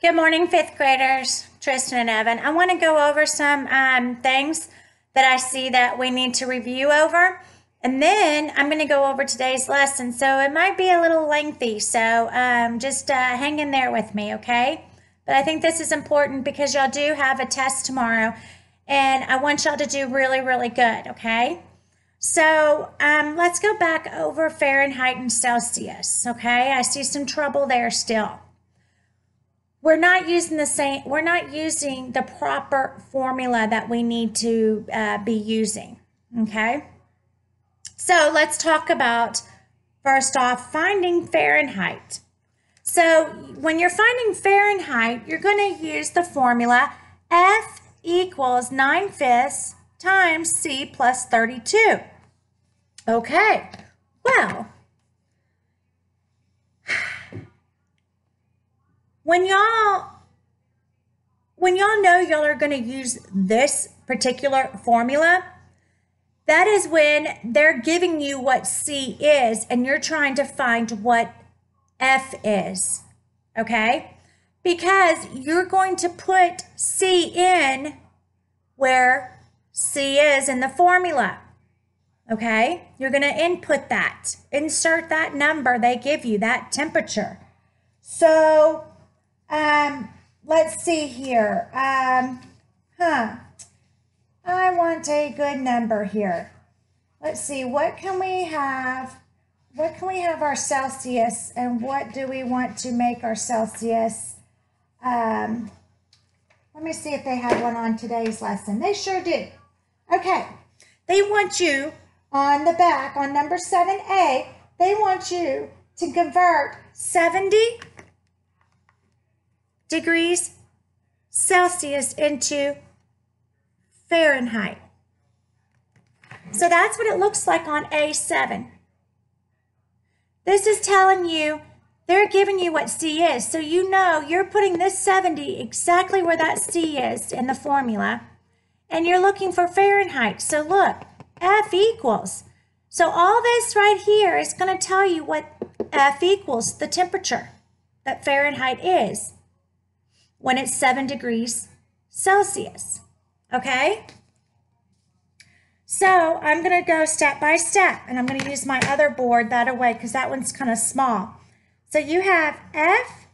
Good morning, fifth graders, Tristan and Evan. I want to go over some um, things that I see that we need to review over. And then I'm going to go over today's lesson. So it might be a little lengthy. So um, just uh, hang in there with me, okay? But I think this is important because y'all do have a test tomorrow. And I want y'all to do really, really good, okay? So um, let's go back over Fahrenheit and Celsius, okay? I see some trouble there still we're not using the same we're not using the proper formula that we need to uh, be using okay? So let's talk about first off finding fahrenheit. So when you're finding fahrenheit you're going to use the formula f equals 9 fifths times c plus 32 okay well when y'all when y'all know y'all are going to use this particular formula that is when they're giving you what c is and you're trying to find what f is okay? Because you're going to put c in where c is in the formula okay? You're going to input that insert that number they give you that temperature. So um, let's see here. Um, huh. I want a good number here. Let's see, what can we have? What can we have our Celsius and what do we want to make our Celsius? Um, let me see if they have one on today's lesson. They sure do. Okay. They want you on the back on number 7A, they want you to convert 70 degrees Celsius into Fahrenheit. So that's what it looks like on A7. This is telling you, they're giving you what C is. So you know you're putting this 70 exactly where that C is in the formula. And you're looking for Fahrenheit. So look, F equals. So all this right here is going to tell you what F equals, the temperature that Fahrenheit is when it's 7 degrees Celsius. Okay? So I'm going to go step by step, and I'm going to use my other board that away because that one's kind of small. So you have F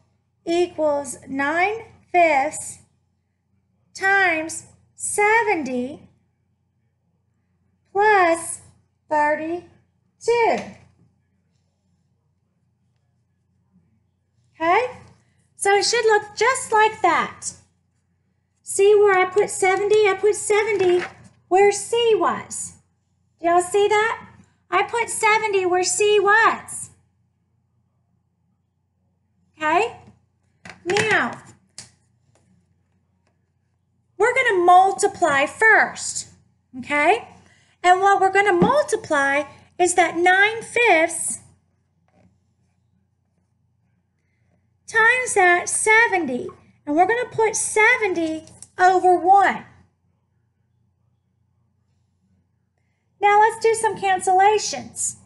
equals 9 fifths times 70 plus 32. Okay? So it should look just like that. See where I put 70? I put 70 where C was. Do y'all see that? I put 70 where C was. Okay? Now, we're going to multiply first. Okay? And what we're going to multiply is that 9 fifths times that 70. And we're going to put 70 over 1. Now let's do some cancellations.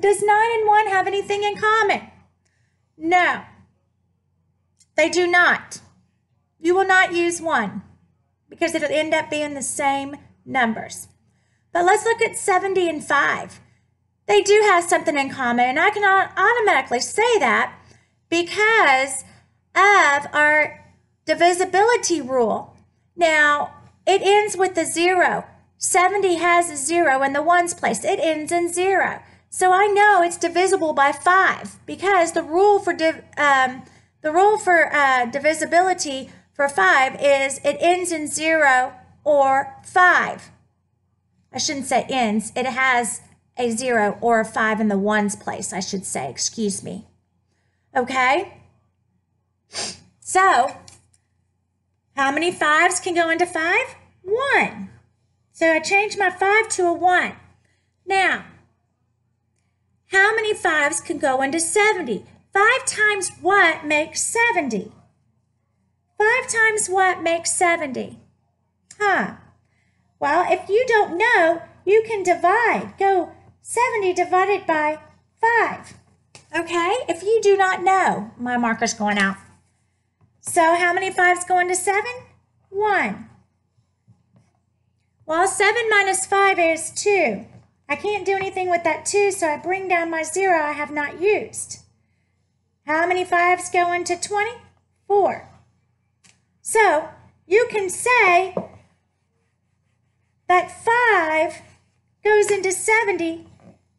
Does 9 and 1 have anything in common? No. They do not. You will not use 1 because it'll end up being the same numbers. But let's look at 70 and 5. They do have something in common, and I can automatically say that because of our divisibility rule. Now, it ends with a zero. 70 has a zero in the ones place. It ends in zero. So I know it's divisible by five because the rule for div, um, the rule for uh, divisibility for five is it ends in zero or five. I shouldn't say ends. It has a zero or a five in the ones place, I should say. Excuse me. Okay? So, how many fives can go into five? One. So I changed my five to a one. Now, how many fives can go into 70? Five times what makes 70? Five times what makes 70? Huh. Well, if you don't know, you can divide. Go 70 divided by 5. Okay, if you do not know, my marker's going out. So how many fives go into 7? 1. Well, 7 minus 5 is 2. I can't do anything with that 2, so I bring down my 0 I have not used. How many 5s go into 20? 4. So you can say that 5 goes into 70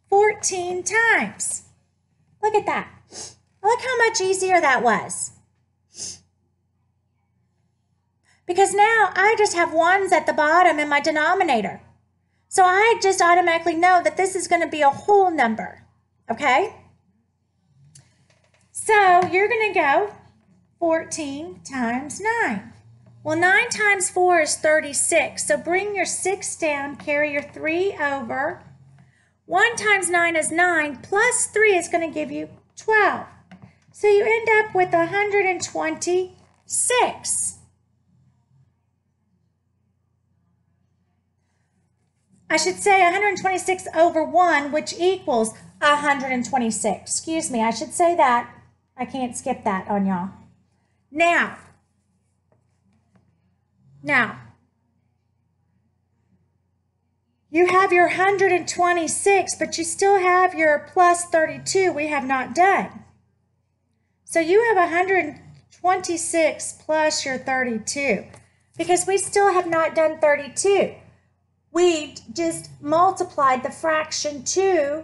14 times. Look at that. Look how much easier that was. Because now I just have ones at the bottom in my denominator. So I just automatically know that this is going to be a whole number. Okay? So you're going to go 14 times 9. Well, 9 times 4 is 36. So bring your 6 down, carry your 3 over. 1 times 9 is 9, plus 3 is going to give you 12. So you end up with 126. I should say 126 over 1, which equals 126. Excuse me, I should say that. I can't skip that on y'all. Now, now, you have your 126, but you still have your plus 32 we have not done. So you have 126 plus your 32 because we still have not done 32 we just multiplied the fraction to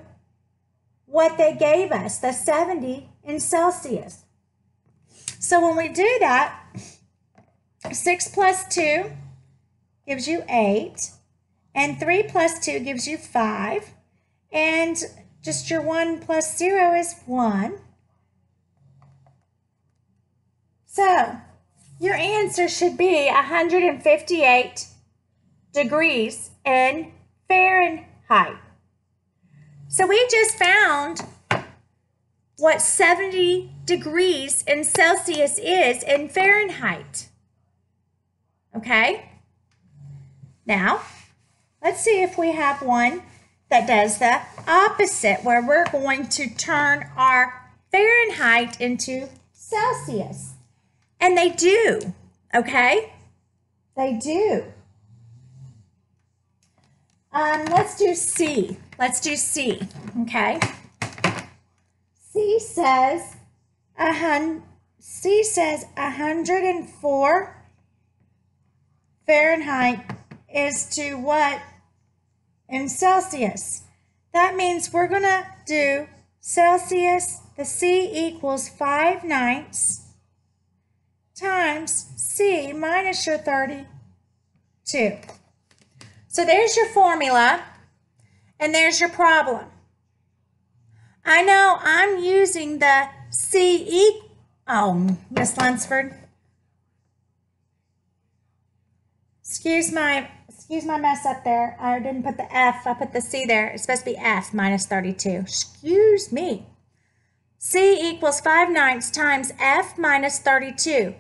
what they gave us, the 70 in Celsius. So when we do that, 6 plus 2 gives you 8, and 3 plus 2 gives you 5, and just your 1 plus 0 is 1. So your answer should be 158 degrees in Fahrenheit. So we just found what 70 degrees in Celsius is in Fahrenheit. Okay? Now, let's see if we have one that does the opposite, where we're going to turn our Fahrenheit into Celsius. And they do, okay? They do. Um, let's do C. Let's do C, okay? C says, a hun C says 104 Fahrenheit is to what in Celsius? That means we're going to do Celsius, the C equals 5 ninths times C minus your 32. So there's your formula, and there's your problem. I know I'm using the C CE. Oh, Miss Lunsford. Excuse my excuse my mess up there. I didn't put the F. I put the C there. It's supposed to be F minus 32. Excuse me. C equals 5 ninths times F minus 32.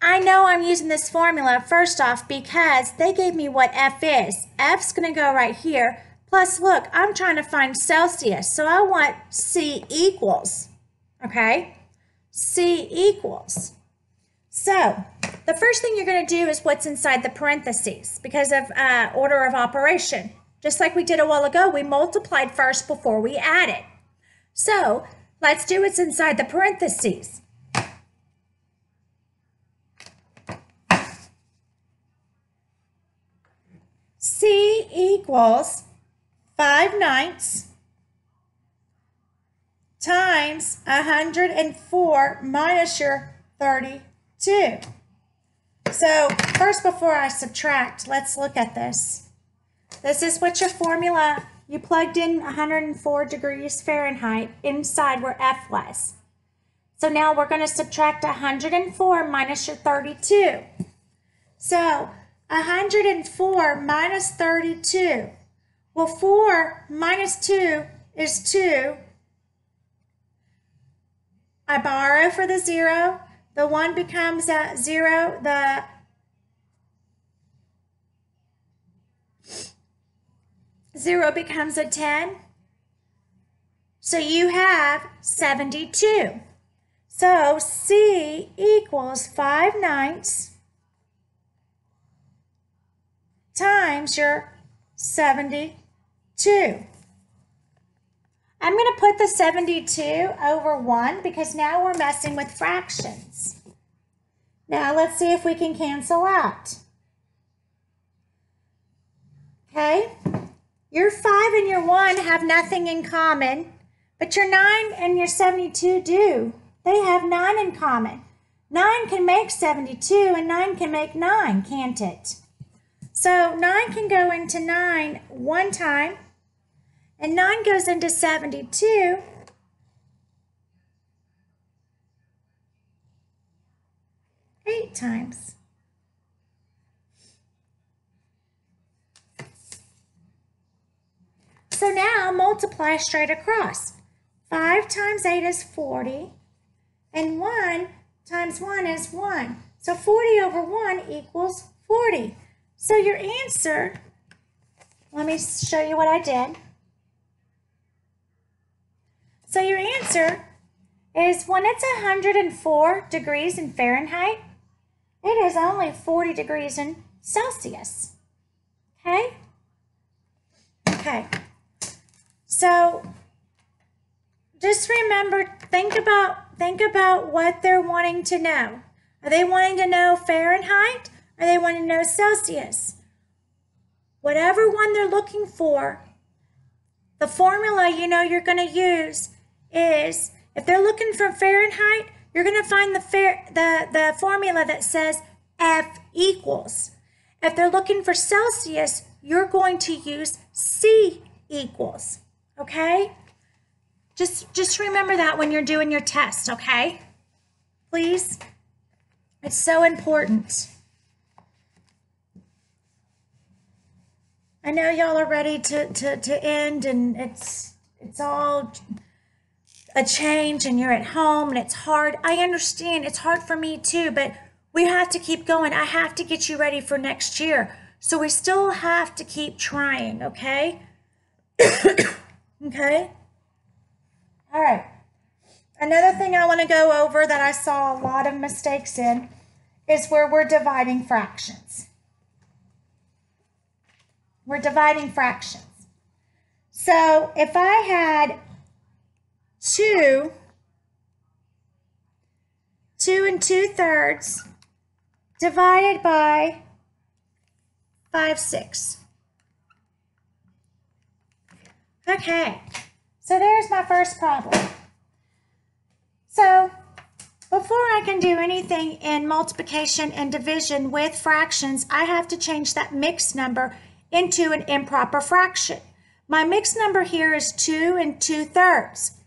I know I'm using this formula first off because they gave me what F is. F's going to go right here. Plus, look, I'm trying to find Celsius, so I want C equals, okay? C equals. So, the first thing you're going to do is what's inside the parentheses because of uh, order of operation. Just like we did a while ago, we multiplied first before we added. So, let's do what's inside the parentheses. C equals 5 ninths times 104 minus your 32. So first, before I subtract, let's look at this. This is what your formula, you plugged in 104 degrees Fahrenheit inside where F was. So now we're going to subtract 104 minus your 32. So 104 minus 32. Well, 4 minus 2 is 2. I borrow for the 0. The 1 becomes a 0. The Zero becomes a 10. So you have 72. So C equals 5 ninths times your 72. I'm going to put the 72 over 1 because now we're messing with fractions. Now let's see if we can cancel out. Okay, your 5 and your 1 have nothing in common, but your 9 and your 72 do. They have 9 in common. 9 can make 72 and 9 can make 9, can't it? So 9 can go into 9 one time, and 9 goes into 72. Eight times. So now multiply straight across. 5 times 8 is 40, and 1 times 1 is 1. So 40 over 1 equals 40. So your answer, let me show you what I did. So your answer is when it's 104 degrees in Fahrenheit, it is only 40 degrees in Celsius. Okay? Okay. So just remember, think about think about what they're wanting to know. Are they wanting to know Fahrenheit? or they wanting to know Celsius. Whatever one they're looking for, the formula you know you're going to use is if they're looking for Fahrenheit, you're going to find the, fair, the, the formula that says F equals. If they're looking for Celsius, you're going to use C equals. Okay? Just, just remember that when you're doing your test, okay? Please? It's so important. I know y'all are ready to, to, to end and it's it's all a change and you're at home and it's hard. I understand it's hard for me too, but we have to keep going. I have to get you ready for next year. So we still have to keep trying, okay? okay? All right. Another thing I want to go over that I saw a lot of mistakes in is where we're dividing fractions. We're dividing fractions. So if I had 2, 2 and 2 thirds divided by 5 6. Okay, so there's my first problem. So before I can do anything in multiplication and division with fractions, I have to change that mixed number into an improper fraction. My mixed number here is 2 and 2 thirds.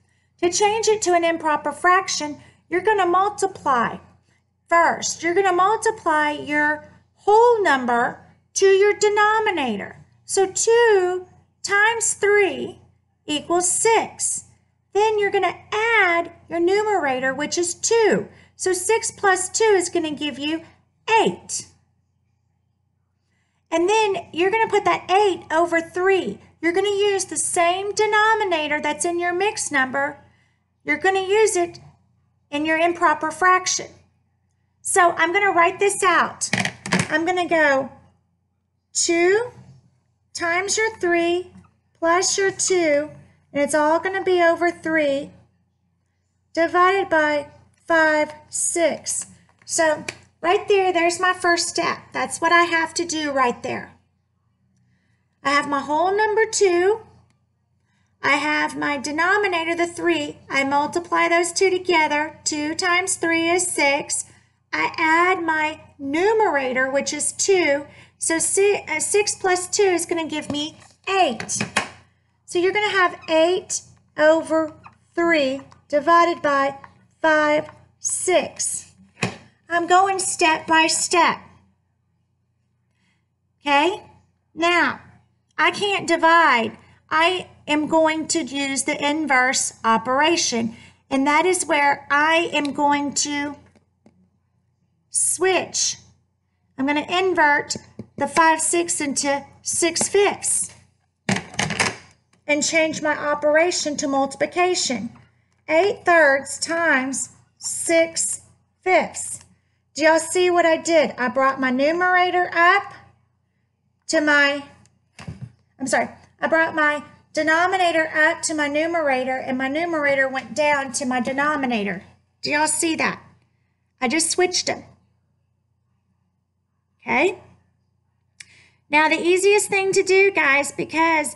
To change it to an improper fraction, you're going to multiply. First, you're going to multiply your whole number to your denominator. So 2 times 3 equals 6. Then you're going to add your numerator, which is 2. So 6 plus 2 is going to give you 8. And then you're going to put that 8 over 3. You're going to use the same denominator that's in your mixed number. You're going to use it in your improper fraction. So I'm going to write this out. I'm going to go 2 times your 3 plus your 2, and it's all going to be over 3, divided by 5, 6. So Right there, there's my first step. That's what I have to do right there. I have my whole number 2. I have my denominator, the 3. I multiply those two together. 2 times 3 is 6. I add my numerator, which is 2. So 6 uh, plus 2 is going to give me 8. So you're going to have 8 over 3 divided by 5, 6. I'm going step by step. Okay? Now, I can't divide. I am going to use the inverse operation, and that is where I am going to switch. I'm going to invert the 5 6 into 6 fifths and change my operation to multiplication. 8 thirds times 6 fifths. Do y'all see what I did? I brought my numerator up to my, I'm sorry, I brought my denominator up to my numerator and my numerator went down to my denominator. Do y'all see that? I just switched them. Okay? Now the easiest thing to do, guys, because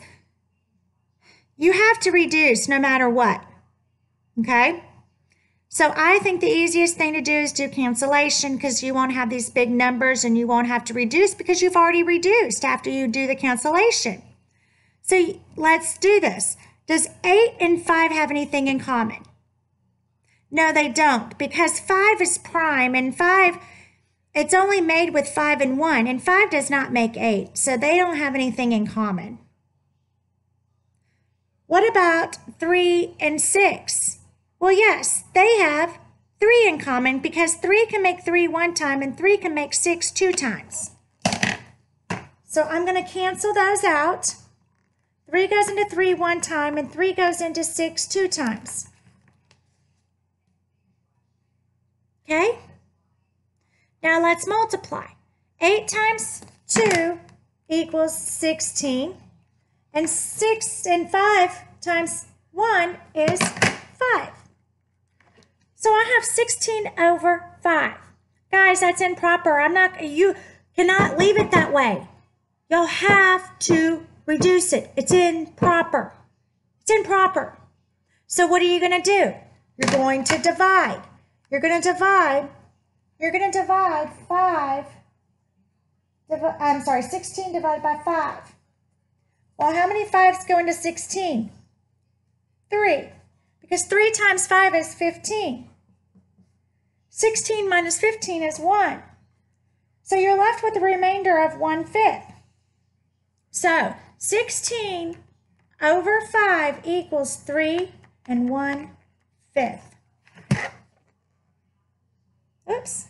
you have to reduce no matter what. Okay? So I think the easiest thing to do is do cancellation because you won't have these big numbers and you won't have to reduce because you've already reduced after you do the cancellation. So let's do this. Does 8 and 5 have anything in common? No, they don't because 5 is prime and 5, it's only made with 5 and 1 and 5 does not make 8. So they don't have anything in common. What about 3 and 6? Well, yes, they have 3 in common because 3 can make 3 one time and 3 can make 6 two times. So I'm going to cancel those out. 3 goes into 3 one time and 3 goes into 6 two times. Okay? Now let's multiply. 8 times 2 equals 16. And 6 and 5 times 1 is 5. So I have 16 over 5. Guys, that's improper. I'm not, you cannot leave it that way. You'll have to reduce it. It's improper. It's improper. So what are you going to do? You're going to divide. You're going to divide. You're going to divide 5. Divi I'm sorry, 16 divided by 5. Well, how many 5s go into 16? 3. Because 3 times 5 is 15. 16 minus 15 is 1. So you're left with the remainder of 1 fifth. So 16 over 5 equals 3 and 1 fifth. Oops.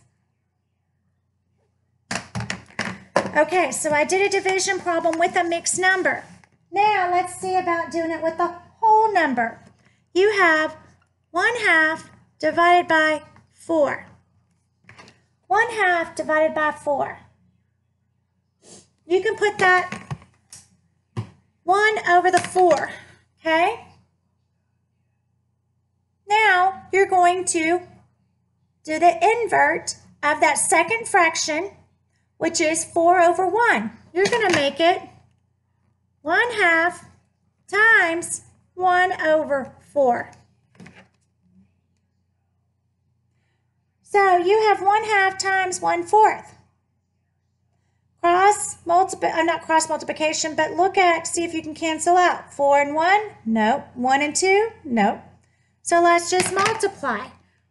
Okay, so I did a division problem with a mixed number. Now let's see about doing it with a whole number. You have 1 half divided by 4. 1 half divided by 4. You can put that 1 over the 4, okay? Now you're going to do the invert of that second fraction, which is 4 over 1. You're going to make it 1 half times 1 over 4. So you have 1 half times 1 fourth. Cross multiply, uh, not cross multiplication, but look at, see if you can cancel out. 4 and 1, nope. 1 and 2, nope. So let's just multiply.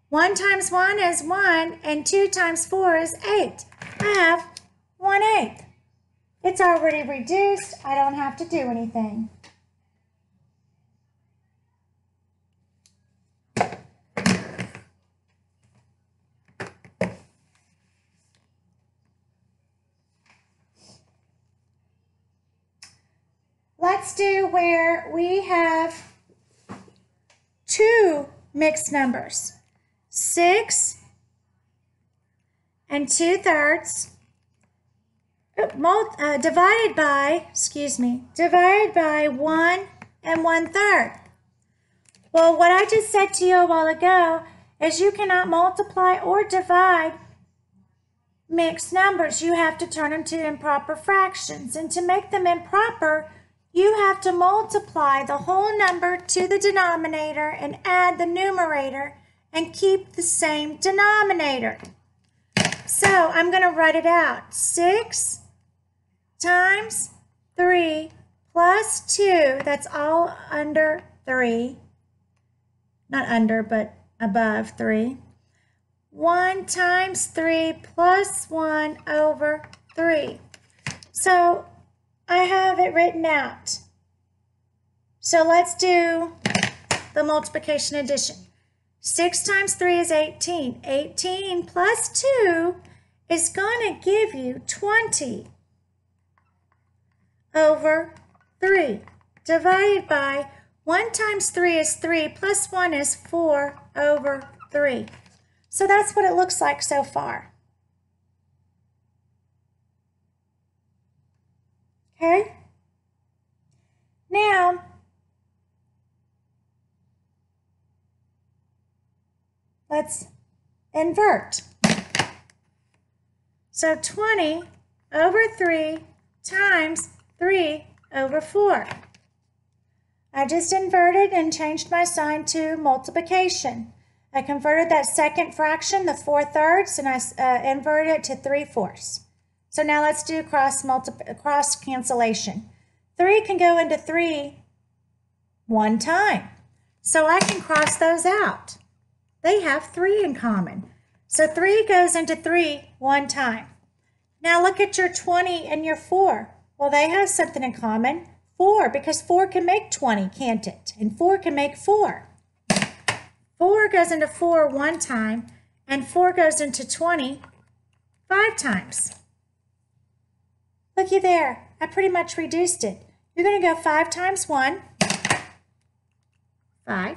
1 times 1 is 1, and 2 times 4 is 8. I have 1 eighth. It's already reduced. I don't have to do anything. Where we have two mixed numbers. 6 and 2 thirds uh, divided by, excuse me, divided by 1 and 1 third. Well, what I just said to you a while ago is you cannot multiply or divide mixed numbers. You have to turn them to improper fractions. And to make them improper, you have to multiply the whole number to the denominator and add the numerator and keep the same denominator. So I'm going to write it out. 6 times 3 plus 2, that's all under 3. Not under, but above 3. 1 times 3 plus 1 over 3. So I have it written out. So let's do the multiplication addition. 6 times 3 is 18. 18 plus 2 is going to give you 20 over 3 divided by 1 times 3 is 3 plus 1 is 4 over 3. So that's what it looks like so far. Okay? Now, let's invert. So 20 over 3 times 3 over 4. I just inverted and changed my sign to multiplication. I converted that second fraction, the 4 thirds, and I uh, inverted it to 3 fourths. So now let's do cross, cross cancellation. 3 can go into 3 one time. So I can cross those out. They have 3 in common. So 3 goes into 3 one time. Now look at your 20 and your 4. Well, they have something in common. 4, because 4 can make 20, can't it? And 4 can make 4. 4 goes into 4 one time, and 4 goes into 20 five times. Looky there, I pretty much reduced it. You're going to go 5 times 1, 5,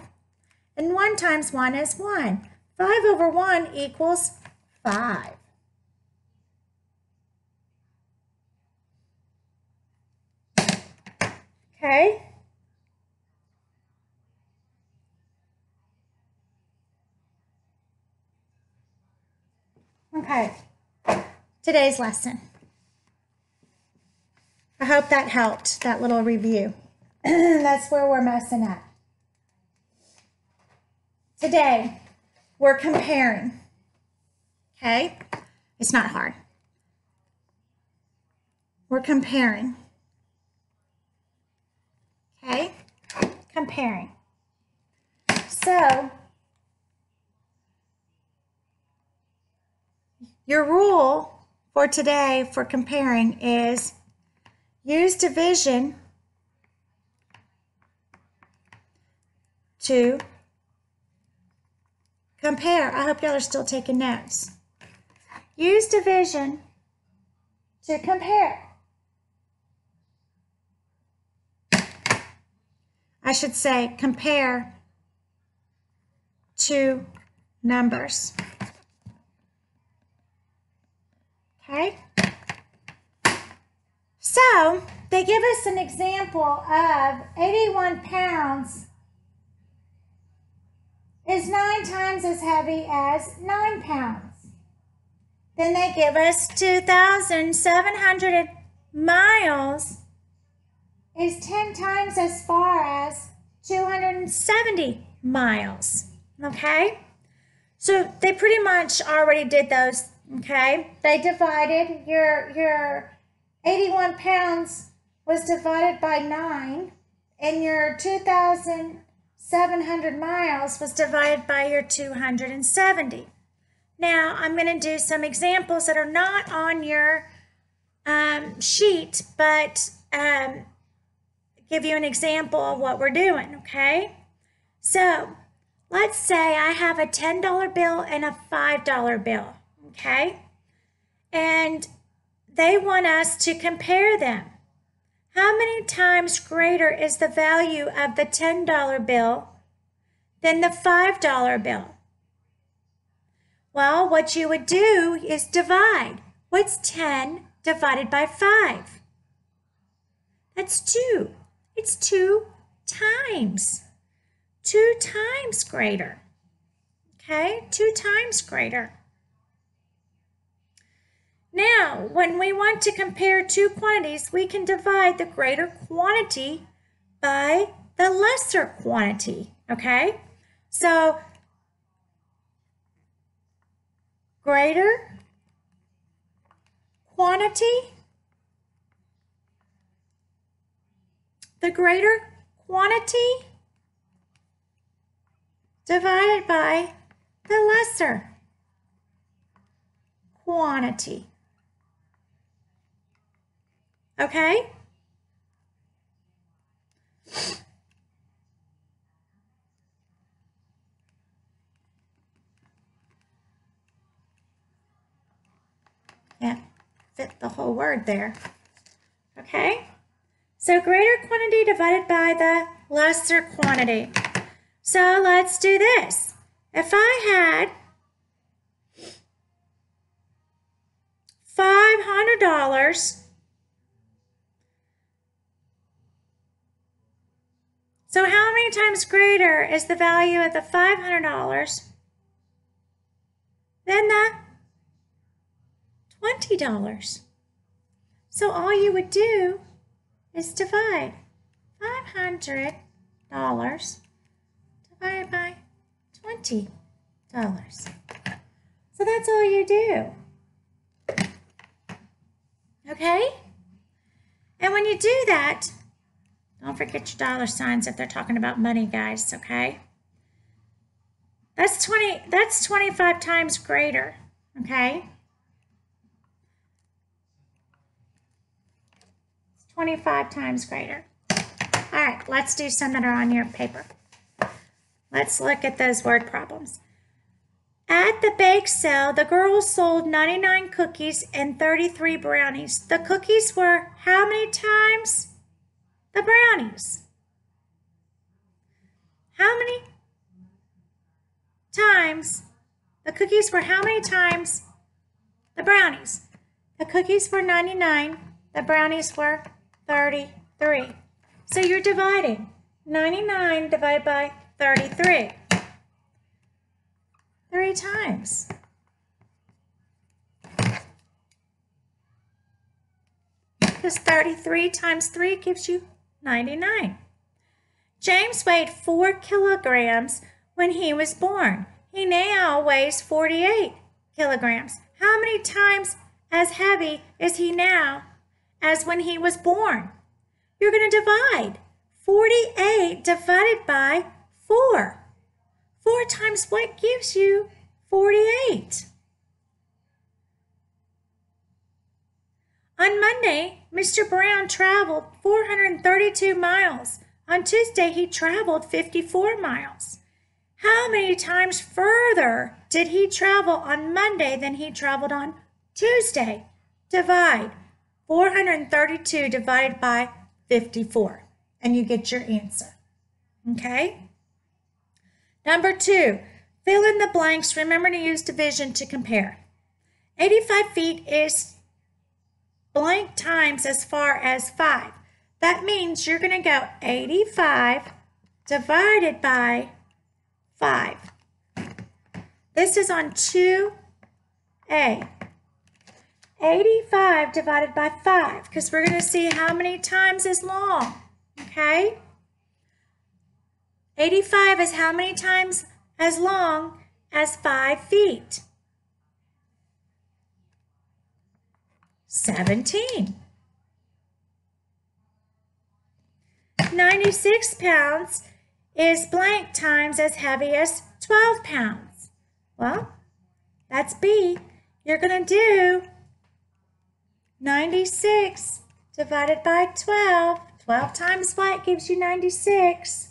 and 1 times 1 is 1. 5 over 1 equals 5. Okay? Okay. Today's lesson. I hope that helped, that little review. That's where we're messing up. Today, we're comparing. Okay? It's not hard. We're comparing. Okay? Comparing. So, your rule for today for comparing is use division to compare. I hope y'all are still taking notes. Use division to compare. I should say compare two numbers. Okay? So, they give us an example of 81 pounds is nine times as heavy as nine pounds. Then they give us 2,700 miles is 10 times as far as 270 miles. Okay? So they pretty much already did those. Okay? They divided your your 81 pounds was divided by 9 and your 2,700 miles was divided by your 270. Now, I'm going to do some examples that are not on your um, sheet, but um, give you an example of what we're doing, okay? So let's say I have a $10 bill and a $5 bill, okay? And they want us to compare them. How many times greater is the value of the $10 bill than the $5 bill? Well, what you would do is divide. What's 10 divided by 5? That's 2. It's two times. Two times greater. Okay, two times greater. Now, when we want to compare two quantities, we can divide the greater quantity by the lesser quantity, okay? So, greater quantity the greater quantity divided by the lesser quantity. Okay? Can't fit the whole word there. Okay? So greater quantity divided by the lesser quantity. So let's do this. If I had $500 So how many times greater is the value of the $500 than the $20? So all you would do is divide $500 divided by $20. So that's all you do. Okay? And when you do that, don't forget your dollar signs if they're talking about money, guys, okay? That's 20 that's 25 times greater, okay? It's 25 times greater. All right, let's do some that are on your paper. Let's look at those word problems. At the bake sale, the girls sold 99 cookies and 33 brownies. The cookies were how many times? The brownies. How many times? The cookies were how many times? The brownies. The cookies were 99. The brownies were 33. So you're dividing. 99 divided by 33 three times. Because 33 times 3 gives you 99. James weighed 4 kilograms when he was born. He now weighs 48 kilograms. How many times as heavy is he now as when he was born? You're going to divide 48 divided by 4. 4 times what gives you 48? On Monday, Mr. Brown traveled 432 miles. On Tuesday, he traveled 54 miles. How many times further did he travel on Monday than he traveled on Tuesday? Divide 432 divided by 54, and you get your answer. Okay? Number two, fill in the blanks. Remember to use division to compare. 85 feet is blank times as far as 5. That means you're going to go 85 divided by 5. This is on 2a. 85 divided by 5 because we're going to see how many times is long. Okay? 85 is how many times as long as 5 feet? 17. 96 pounds is blank times as heavy as 12 pounds. Well, that's B. You're going to do 96 divided by 12. 12 times what gives you 96?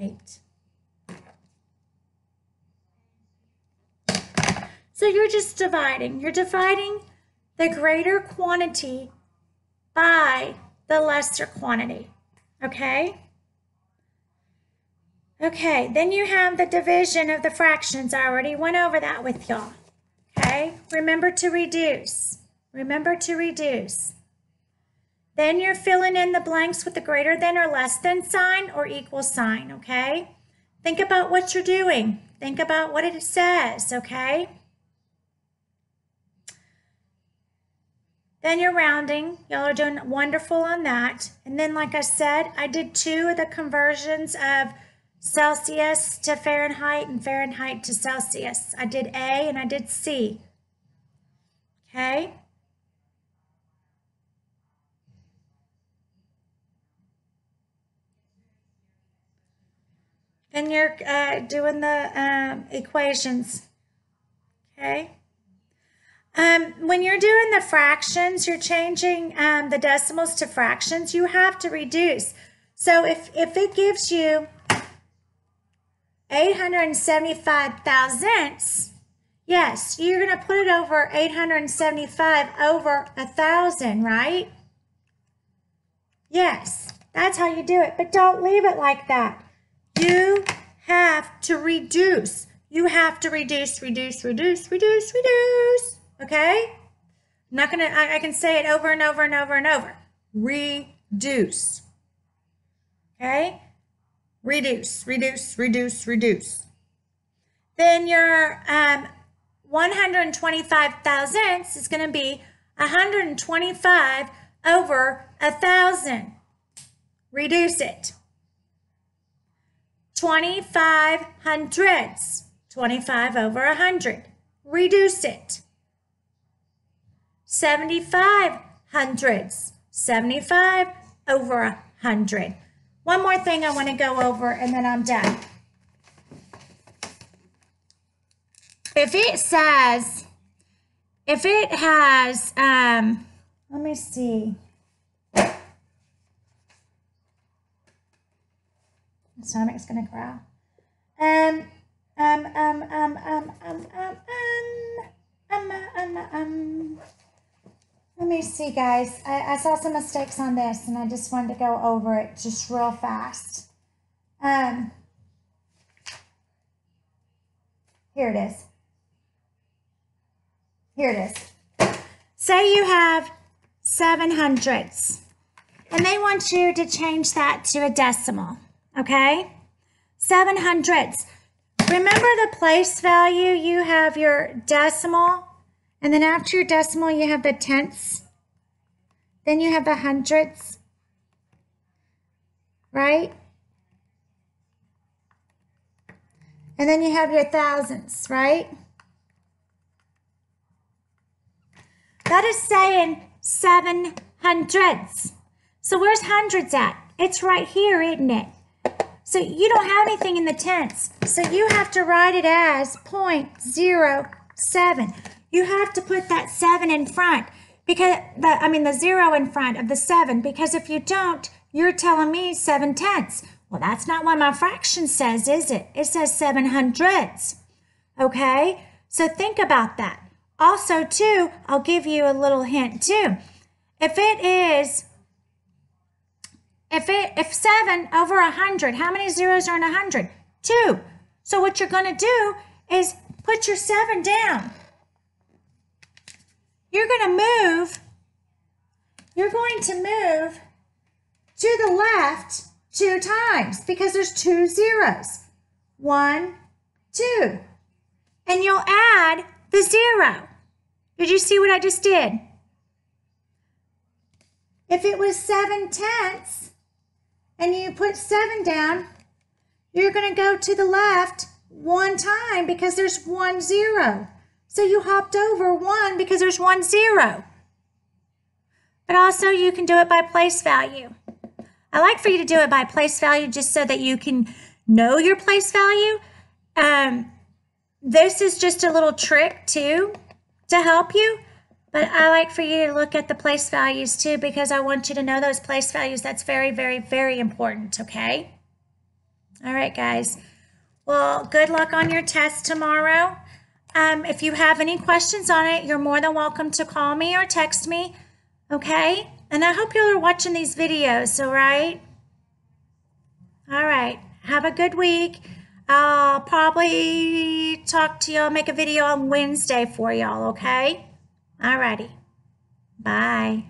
eight. So you're just dividing. You're dividing the greater quantity by the lesser quantity. Okay? Okay, then you have the division of the fractions. I already went over that with y'all. Okay? Remember to reduce. Remember to reduce. Then you're filling in the blanks with the greater than or less than sign or equal sign, okay? Think about what you're doing. Think about what it says, okay? Then you're rounding. Y'all are doing wonderful on that. And then, like I said, I did two of the conversions of Celsius to Fahrenheit and Fahrenheit to Celsius. I did A and I did C. Okay? Then you're uh, doing the um, equations. Okay. Um, when you're doing the fractions, you're changing um, the decimals to fractions, you have to reduce. So if, if it gives you 875 thousandths, yes, you're going to put it over 875 over a thousand, right? Yes, that's how you do it. But don't leave it like that. You have to reduce. you have to reduce, reduce, reduce, reduce, reduce. Okay? I'm not gonna, I, I can say it over and over and over and over. Reduce. Okay? Reduce, reduce, reduce, reduce. Then your um, 125 thousandths is going to be 125 over a thousand. Reduce it. 25 hundredths, 25 over 100. Reduce it. 75 hundredths, 75 over 100. One more thing I want to go over and then I'm done. If it says, if it has, um, let me see. My stomach's gonna growl. Um, um, um, um, um, um, um, um, um, um, um. Let me see, guys. I, I saw some mistakes on this, and I just wanted to go over it just real fast. Um, here it is. Here it is. Say you have seven hundredths, and they want you to change that to a decimal, okay? Seven hundredths. Remember the place value, you have your decimal, and then after your decimal, you have the tenths. Then you have the hundredths, right? And then you have your thousandths, right? That is saying seven hundredths. So where's hundreds at? It's right here, isn't it? So you don't have anything in the tenths. So you have to write it as 0.07. You have to put that seven in front because the I mean the zero in front of the seven because if you don't, you're telling me seven tenths. Well, that's not what my fraction says, is it? It says seven hundredths. Okay, so think about that. Also, too, I'll give you a little hint too. If it is, if it if seven over a hundred, how many zeros are in a hundred? Two. So what you're to do is put your seven down. You're going to move. You're going to move to the left two times because there's two zeros. One, two. And you'll add the zero. Did you see what I just did? If it was seven tenths and you put seven down, you're going to go to the left one time because there's one zero. So you hopped over one because there's one zero. But also you can do it by place value. I like for you to do it by place value just so that you can know your place value. Um, this is just a little trick too to help you. But I like for you to look at the place values too because I want you to know those place values. That's very, very, very important, okay? All right, guys. Well, good luck on your test tomorrow. Um, if you have any questions on it, you're more than welcome to call me or text me, okay? And I hope you are watching these videos, all right? All right. Have a good week. I'll probably talk to y'all, make a video on Wednesday for y'all, okay? Alrighty. Bye.